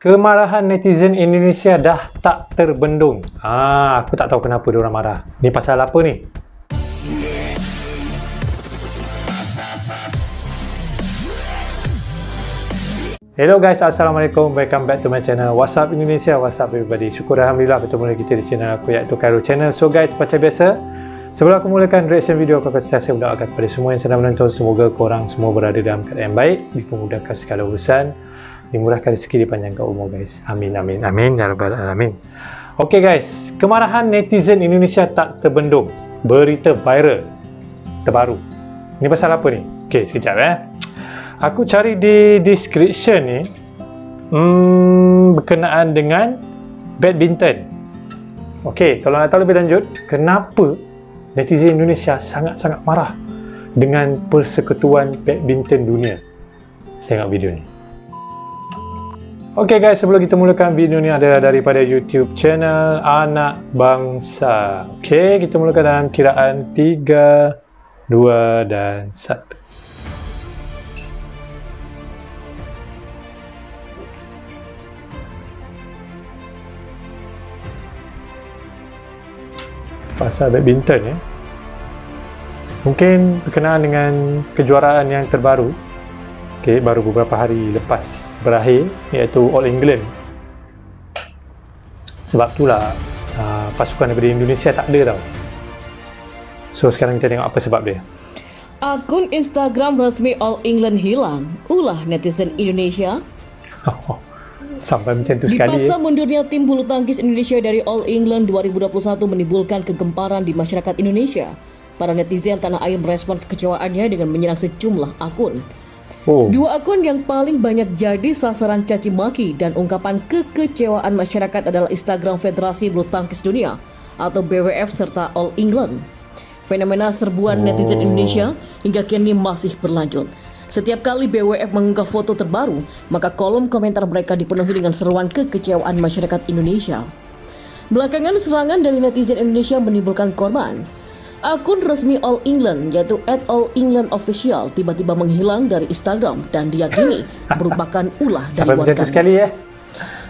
Kemarahan netizen Indonesia dah tak terbendung. Ah, aku tak tahu kenapa dia orang marah. Ni pasal apa ni? Hello guys, Assalamualaikum. Welcome back to my channel. What's up Indonesia? What's up everybody? Syukur Alhamdulillah bertemu lagi kita di channel aku iaitu Cairo Channel. So guys, macam biasa, sebelum aku mulakan reaction video, aku akan sentiasa mendoakan kepada semua yang sedang menonton. Semoga korang semua berada dalam keadaan baik, dipermudahkan segala urusan dimurahkan rezeki dipanjangkan umur guys. Amin amin. Amin ya rabbal alamin. Okey guys. Kemarahan netizen Indonesia tak terbendung. Berita viral terbaru. Ni pasal apa ni? Okey sekejap eh. Aku cari di description ni hmm, berkenaan dengan badminton. Okey kalau nak tahu lebih lanjut kenapa netizen Indonesia sangat-sangat marah dengan persekutuan badminton dunia? Tengok video ni Okey guys, sebelum kita mulakan video ni adalah daripada YouTube channel Anak Bangsa. Okey, kita mulakan dalam kiraan 3, 2 dan 1. Pasal badminton ya. Mungkin berkenaan dengan kejuaraan yang terbaru. Okey, baru beberapa hari lepas berakhir iaitu All England. Sebab itulah uh, pasukan daripada Indonesia tak ada tau. So sekarang kita tengok apa sebab dia. Akun Instagram resmi All England hilang. Ulah netizen Indonesia. Sampai macam tu sekali Dipaksa mundurnya tim bulu tangkis Indonesia dari All England 2021 menimbulkan kegemparan di masyarakat Indonesia. Para netizen tanah air merespon kekecewaannya dengan menyerang sejumlah akun. Oh. Dua akun yang paling banyak jadi sasaran caci maki dan ungkapan kekecewaan masyarakat adalah Instagram Federasi Bulu Tangkis Dunia atau BWF serta All England. Fenomena serbuan oh. netizen Indonesia hingga kini masih berlanjut. Setiap kali BWF mengunggah foto terbaru, maka kolom komentar mereka dipenuhi dengan seruan kekecewaan masyarakat Indonesia. Belakangan serangan dari netizen Indonesia menimbulkan korban. Akun resmi All England yaitu at All England Official tiba-tiba menghilang dari Instagram dan diyakini merupakan ulah dari warga. sekali ya.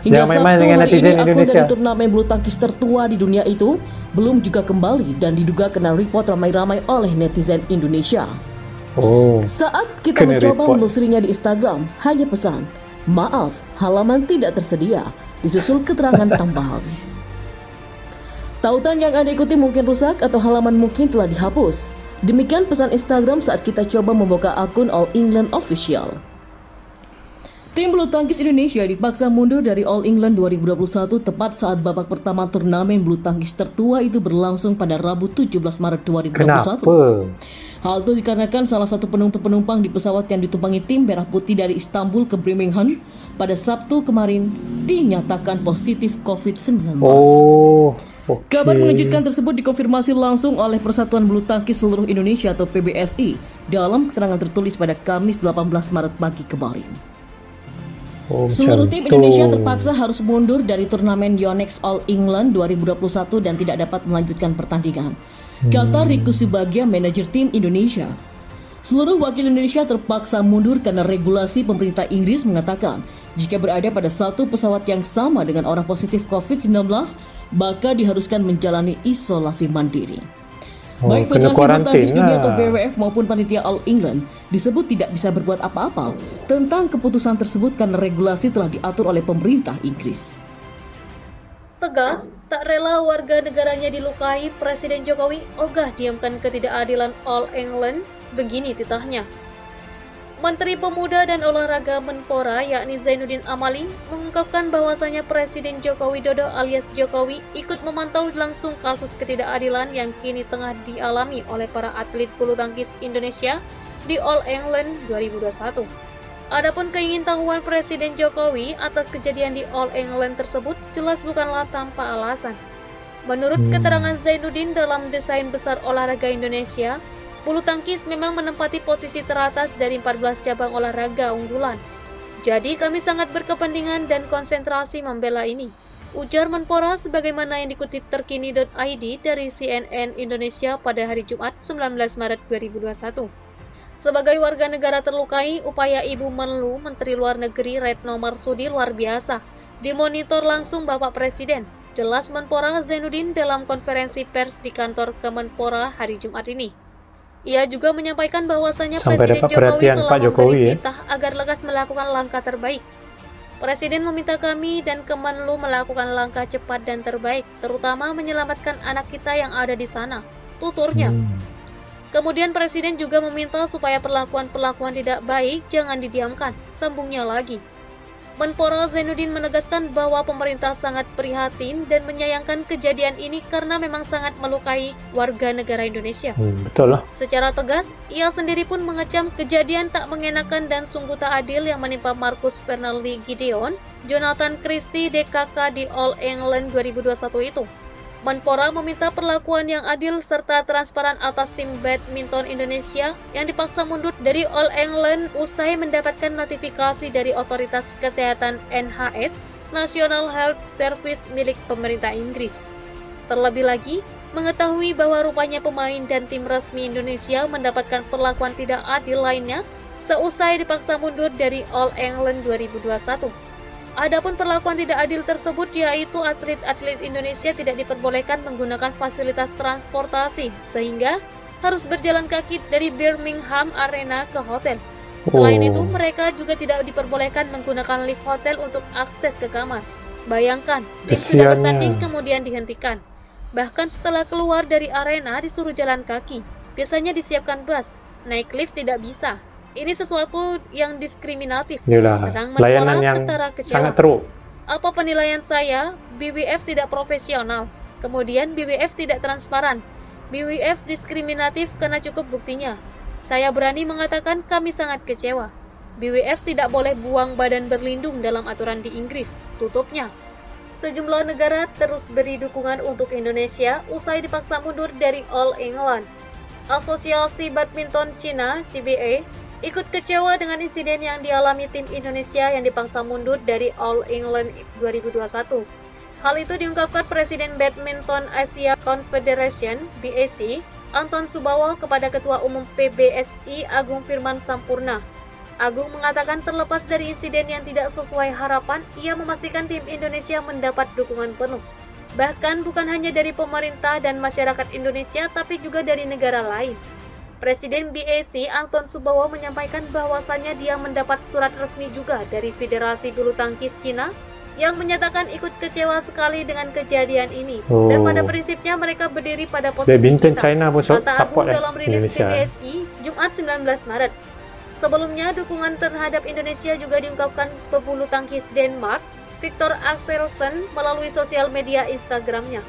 Hingga Sabtu main dengan hari ini akun dari turnamen bulu tangkis tertua di dunia itu belum juga kembali dan diduga kena report ramai-ramai oleh netizen Indonesia. Oh. Saat kita mencoba menelusurinya di Instagram, hanya pesan, maaf, halaman tidak tersedia, disusul keterangan tambahan. Tautan yang Anda ikuti mungkin rusak atau halaman mungkin telah dihapus. Demikian pesan Instagram saat kita coba membuka akun All England Official. Tim bulu tangkis Indonesia dipaksa mundur dari All England 2021 tepat saat babak pertama turnamen bulu tangkis tertua itu berlangsung pada Rabu 17 Maret 2021. Kenapa? Hal itu dikarenakan salah satu penumpang-penumpang di pesawat yang ditumpangi tim Merah Putih dari Istanbul ke Birmingham pada Sabtu kemarin dinyatakan positif COVID-19. Oh. Okay. Kabar mengejutkan tersebut dikonfirmasi langsung oleh Persatuan Bulu Tangkis Seluruh Indonesia atau PBSI dalam keterangan tertulis pada Kamis 18 Maret pagi kemarin. Oh, Seluruh tim Indonesia terpaksa harus mundur dari turnamen Yonex All England 2021 dan tidak dapat melanjutkan pertandingan. Hmm. Kata Riku Subagia, manajer tim Indonesia. Seluruh wakil Indonesia terpaksa mundur karena regulasi pemerintah Inggris mengatakan jika berada pada satu pesawat yang sama dengan orang positif COVID-19 maka diharuskan menjalani isolasi mandiri. Oh, Baik Federasi Tangkis Dunia atau BWF maupun Panitia All England disebut tidak bisa berbuat apa-apa tentang keputusan tersebut karena regulasi telah diatur oleh pemerintah Inggris. Tegas, tak rela warga negaranya dilukai, Presiden Jokowi ogah diamkan ketidakadilan All England, begini titahnya. Menteri Pemuda dan Olahraga Menpora yakni Zainuddin Amali mengungkapkan bahwasanya Presiden Joko Widodo alias Jokowi ikut memantau langsung kasus ketidakadilan yang kini tengah dialami oleh para atlet bulu tangkis Indonesia di All England 2021. Adapun keingintahuan Presiden Jokowi atas kejadian di All England tersebut jelas bukanlah tanpa alasan. Menurut hmm. keterangan Zainuddin dalam desain besar olahraga Indonesia, Bulu tangkis memang menempati posisi teratas dari 14 cabang olahraga unggulan. Jadi kami sangat berkepentingan dan konsentrasi membela ini. Ujar Menpora sebagaimana yang dikutip terkini.id dari CNN Indonesia pada hari Jumat 19 Maret 2021. Sebagai warga negara terlukai, upaya Ibu Menlu Menteri Luar Negeri Retno Marsudi luar biasa dimonitor langsung Bapak Presiden. Jelas Menpora Zainuddin dalam konferensi pers di kantor Kemenpora hari Jumat ini. Ia juga menyampaikan bahwasanya Sampai Presiden Jokowi telah Pak Jokowi, memberi ya. titah agar lekas melakukan langkah terbaik. Presiden meminta kami dan Kemenlu melakukan langkah cepat dan terbaik, terutama menyelamatkan anak kita yang ada di sana. Tuturnya. Hmm. Kemudian Presiden juga meminta supaya perlakuan-perlakuan tidak baik jangan didiamkan. Sambungnya lagi. Menpora Zainuddin menegaskan bahwa pemerintah sangat prihatin dan menyayangkan kejadian ini karena memang sangat melukai warga negara Indonesia. Hmm, betul lah. Secara tegas, ia sendiri pun mengecam kejadian tak mengenakan dan sungguh tak adil yang menimpa Marcus Fernaldi Gideon, Jonathan Christie DKK di All England 2021 itu. Menpora meminta perlakuan yang adil serta transparan atas tim badminton Indonesia yang dipaksa mundur dari All England usai mendapatkan notifikasi dari otoritas kesehatan NHS National Health Service milik pemerintah Inggris. Terlebih lagi, mengetahui bahwa rupanya pemain dan tim resmi Indonesia mendapatkan perlakuan tidak adil lainnya seusai dipaksa mundur dari All England 2021. Adapun perlakuan tidak adil tersebut yaitu atlet-atlet Indonesia tidak diperbolehkan menggunakan fasilitas transportasi sehingga harus berjalan kaki dari Birmingham Arena ke hotel. Selain Oh. itu, mereka juga tidak diperbolehkan menggunakan lift hotel untuk akses ke kamar. Bayangkan, tim sudah bertanding kemudian dihentikan. Bahkan setelah keluar dari arena disuruh jalan kaki. Biasanya disiapkan bus, naik lift tidak bisa. Ini sesuatu yang diskriminatif. Terang layanan yang ketara kecewa. sangat teruk. Apa penilaian saya? BWF tidak profesional. Kemudian BWF tidak transparan. BWF diskriminatif karena cukup buktinya. Saya berani mengatakan kami sangat kecewa. BWF tidak boleh buang badan berlindung dalam aturan di Inggris. Tutupnya. Sejumlah negara terus beri dukungan untuk Indonesia usai dipaksa mundur dari All England. Asosiasi Badminton Cina (CBA) ikut kecewa dengan insiden yang dialami tim Indonesia yang dipaksa mundur dari All England 2021. Hal itu diungkapkan Presiden Badminton Asia Confederation (BAC) Anton Subawa kepada Ketua Umum PBSI Agung Firman Sampurna. Agung mengatakan terlepas dari insiden yang tidak sesuai harapan, ia memastikan tim Indonesia mendapat dukungan penuh. Bahkan bukan hanya dari pemerintah dan masyarakat Indonesia, tapi juga dari negara lain. Presiden BAC Anton Subawa menyampaikan bahwasannya dia mendapat surat resmi juga dari Federasi Bulu Tangkis Cina yang menyatakan ikut kecewa sekali dengan kejadian ini. Dan Oh. pada prinsipnya mereka berdiri pada posisi Badminton kita. China pun Kata Agung eh dalam rilis Indonesia. PBSI Jumat 19 Maret. Sebelumnya, dukungan terhadap Indonesia juga diungkapkan pebulu tangkis Denmark, Victor Axelsen melalui sosial media Instagramnya.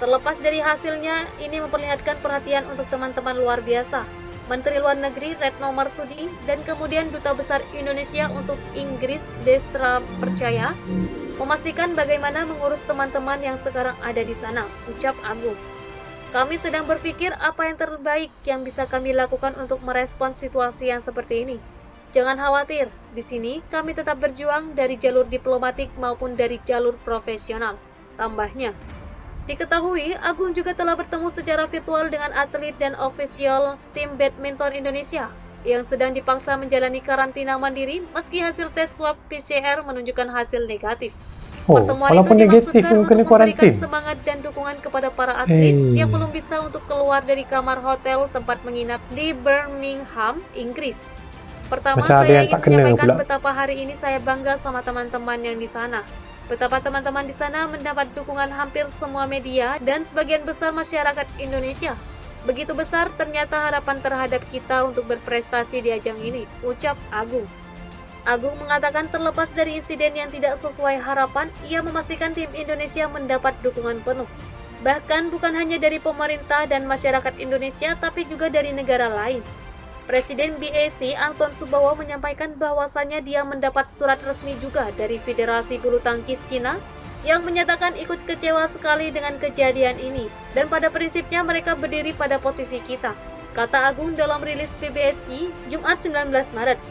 Terlepas dari hasilnya, ini memperlihatkan perhatian untuk teman-teman luar biasa. Menteri Luar Negeri Retno Marsudi dan kemudian Duta Besar Indonesia untuk Inggris Desra Percaya memastikan bagaimana mengurus teman-teman yang sekarang ada di sana, ucap Agung. Kami sedang berpikir apa yang terbaik yang bisa kami lakukan untuk merespons situasi yang seperti ini. Jangan khawatir, di sini kami tetap berjuang dari jalur diplomatik maupun dari jalur profesional. Tambahnya, diketahui Agung juga telah bertemu secara virtual dengan atlet dan ofisial tim badminton Indonesia yang sedang dipaksa menjalani karantina mandiri meski hasil tes swab PCR menunjukkan hasil negatif. Oh, Pertemuan itu negatif dimaksudkan untuk memberikan kuarantin. semangat dan dukungan kepada para atlet Hey. yang belum bisa untuk keluar dari kamar hotel tempat menginap di Birmingham, Inggris. Pertama, ada saya ingin menyampaikan betapa hari ini saya bangga sama teman-teman yang di sana. Betapa teman-teman di sana mendapat dukungan hampir semua media dan sebagian besar masyarakat Indonesia. Begitu besar ternyata harapan terhadap kita untuk berprestasi di ajang ini, ucap Agung. Agung mengatakan terlepas dari insiden yang tidak sesuai harapan, ia memastikan tim Indonesia mendapat dukungan penuh. Bahkan bukan hanya dari pemerintah dan masyarakat Indonesia, tapi juga dari negara lain. Presiden BAC Anton Subawa menyampaikan bahwasannya dia mendapat surat resmi juga dari Federasi Bulu Tangkis Cina yang menyatakan ikut kecewa sekali dengan kejadian ini dan pada prinsipnya mereka berdiri pada posisi kita, kata Agung dalam rilis PBSI Jumat 19 Maret.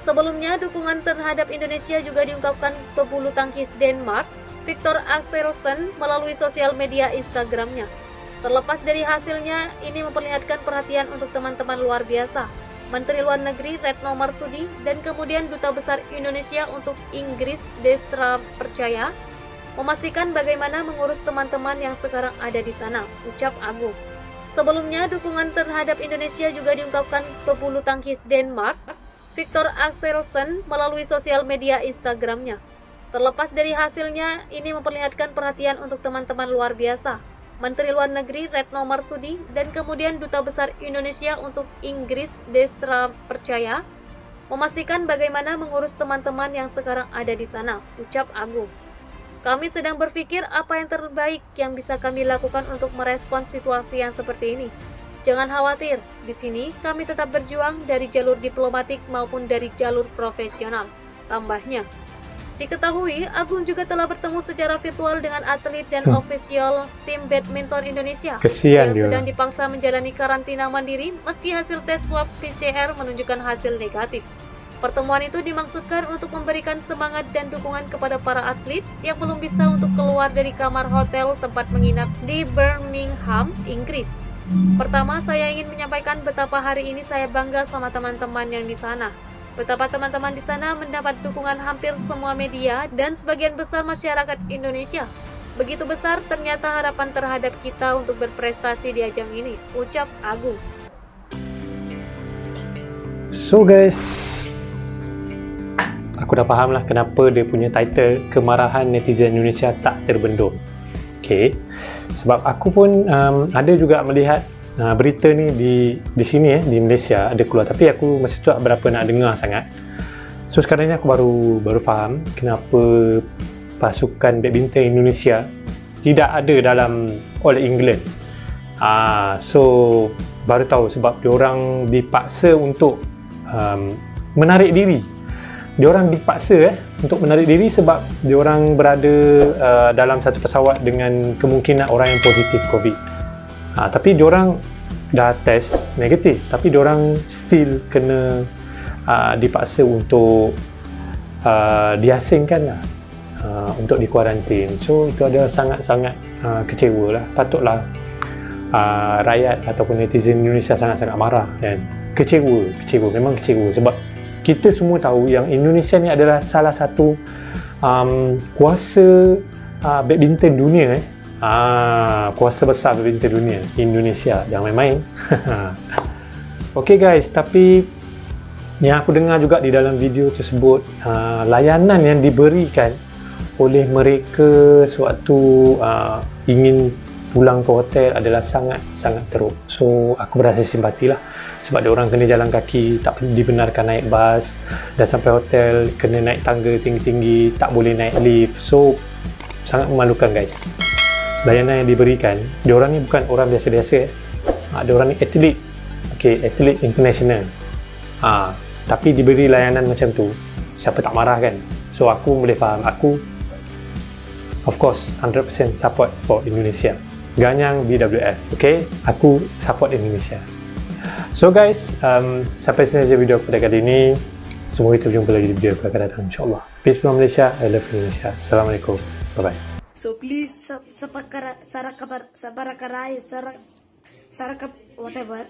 Sebelumnya, dukungan terhadap Indonesia juga diungkapkan pebulu tangkis Denmark, Victor Axelsen melalui sosial media Instagramnya. Terlepas dari hasilnya, ini memperlihatkan perhatian untuk teman-teman luar biasa. Menteri Luar Negeri Retno Marsudi, dan kemudian Duta Besar Indonesia untuk Inggris Desra Percaya, memastikan bagaimana mengurus teman-teman yang sekarang ada di sana, ucap Agung. Sebelumnya, dukungan terhadap Indonesia juga diungkapkan pebulu tangkis Denmark, Victor Axelsen melalui sosial media Instagramnya. Terlepas dari hasilnya, ini memperlihatkan perhatian untuk teman-teman luar biasa. Menteri Luar Negeri Retno Marsudi dan kemudian Duta Besar Indonesia untuk Inggris Desra Percaya memastikan bagaimana mengurus teman-teman yang sekarang ada di sana, ucap Agung. Kami sedang berpikir apa yang terbaik yang bisa kami lakukan untuk merespons situasi yang seperti ini. Jangan khawatir, di sini kami tetap berjuang dari jalur diplomatik maupun dari jalur profesional. Tambahnya, Diketahui, Agung juga telah bertemu secara virtual dengan atlet dan hmm. ofisial tim badminton Indonesia Kesian yang dia. sedang dipaksa menjalani karantina mandiri meski hasil tes swab PCR menunjukkan hasil negatif. Pertemuan itu dimaksudkan untuk memberikan semangat dan dukungan kepada para atlet yang belum bisa untuk keluar dari kamar hotel tempat menginap di Birmingham, Inggris. Pertama, saya ingin menyampaikan betapa hari ini saya bangga sama teman-teman yang di sana. Betapa teman-teman di sana mendapat dukungan hampir semua media dan sebagian besar masyarakat Indonesia. Begitu besar ternyata harapan terhadap kita untuk berprestasi di ajang ini, ucap Agung. So guys, aku dah faham lah kenapa dia punya title Kemarahan Netizen Indonesia Tak Terbendung. Okay, sebab aku pun um, ada juga melihat uh, berita ni di di sini eh di Malaysia ada keluar. Tapi aku masih tak berapa nak dengar sangat. So sekarang ni aku baru baru faham kenapa pasukan badminton Indonesia tidak ada dalam All England. Ah so baru tahu sebab dia orang dipaksa untuk um, menarik diri. Dia orang dipaksa eh untuk menarik diri sebab dia orang berada uh, dalam satu pesawat dengan kemungkinan orang yang positif covid Ha, tapi diorang dah test negatif. Tapi diorang still kena uh, dipaksa untuk uh, diasingkan lah uh, untuk dikuarantin. So itu adalah sangat-sangat uh, kecewa lah. Patutlah uh, rakyat ataupun netizen Indonesia sangat-sangat marah kan kecewa, kecewa, memang kecewa. Sebab kita semua tahu yang Indonesia ni adalah salah satu um, kuasa uh, badminton dunia eh Ah, kuasa besar pemerintah dunia Indonesia jangan main-main. Okey guys, tapi yang aku dengar juga di dalam video tersebut uh, layanan yang diberikan oleh mereka sewaktu uh, ingin pulang ke hotel adalah sangat sangat teruk. So aku berasa simpati lah sebab dia orang kena jalan kaki, tak dibenarkan naik bas dan sampai hotel kena naik tangga tinggi-tinggi, tak boleh naik lift. So sangat memalukan guys layanan yang diberikan dia orang ni bukan orang biasa-biasa. Eh. ha, dia orang ni atlet. Ok atlet international. Ha, tapi diberi layanan macam tu siapa tak marah kan? So aku boleh faham. Aku of course 100% support for Indonesia. Ganyang BWF ok aku support Indonesia. So guys um, sampai sini saja video pada kali ini. Semoga kita berjumpa lagi di video akan datang insyaAllah. Peace from Malaysia. I love Indonesia. Assalamualaikum. Bye bye so please supper supper sir supper कराए sir sir cup what ever